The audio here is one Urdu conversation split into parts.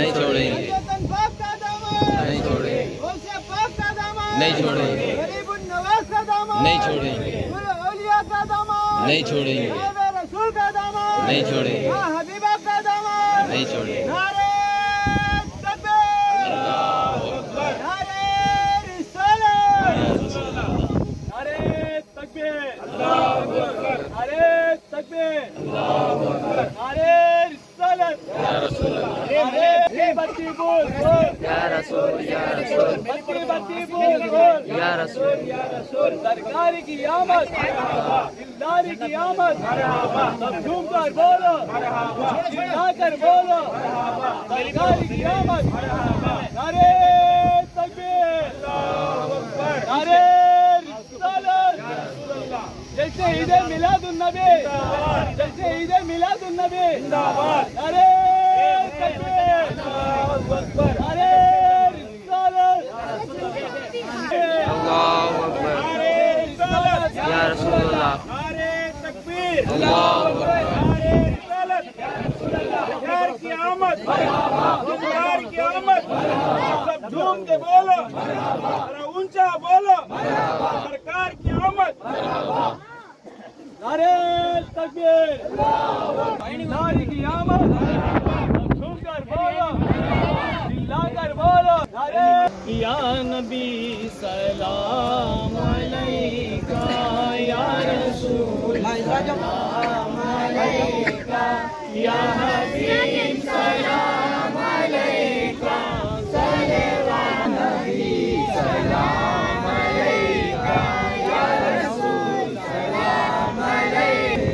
نہیں چھوڑیں گے۔ نہیں چھوڑیں گے۔ نہیں چھوڑیں گے۔ غریب النواز کا نہیں چھوڑیں گے۔ کا نہیں چھوڑیں گے۔ نہیں چھوڑیں گے۔ نہیں چھوڑیں گے تکبیر۔ نعرہ رسالت تکبیر۔ نعرہ بتی بول یا رسول یا رسول۔ بتی بتی بول یا رسول۔ یا رسول۔ سرکار کی آمد دلدار کی آمد۔ سب جھوم کر بولو چلا کر بولو۔ سرکار کی آمد۔ نعرے تکبیر۔ نعرے رسالت۔ جیسے عید میلاد النبی جیسے عید میلاد النبی۔ نعرے تکبیر نعرے رسالت اللہ اکبر یا رسول اللہ جھوم کے بولو اونچا بولو سرکار کی آمد نعرے تکبیر کی آمد جھوم کر بولو چلا کر بولو نعرے یا نبی سلام علیکہ یا حبیب سلام علیکہ سلام نبی سلام علیکہ یا رسول سلام علیکہ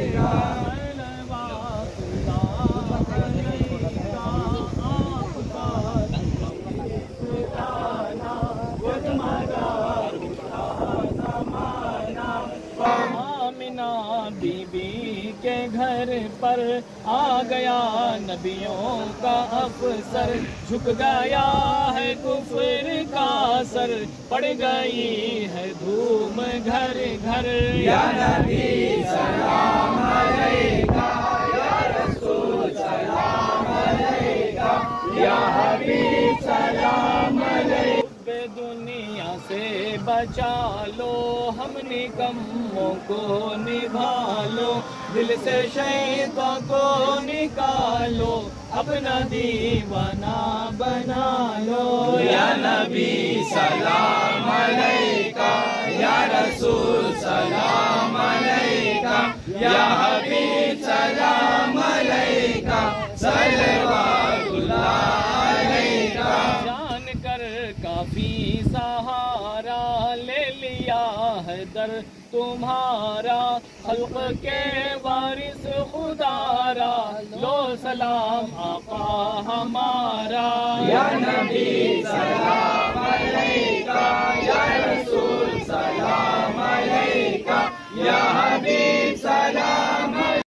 آمنہ بی بی کے گھر پر آ گیا۔ نبیوں کا افسر جھک گیا ہے کفر کا سر پڑ گئی ہے دھوم گھر گھر۔ یا نبی سلام علیکہ یا رسول سلام علیکہ یا حبیب سلام علیکہ۔ دنیا سے بچا لو، ہم نکموں کو نبھا لو۔ دل سے شیطان کو نکالو، اپنا دیوانہ بنا لو۔ یا نبی سلام علیکہ یا رسول سلام علیکہ یا حبیب سلام علیکہ صلوات اللہ علیکہ جان کر کافی سہارا لے لیا ہے در تمہارا خلق کے وارث خدارا لو سلام آقا ہمارا۔ یا نبی سلام۔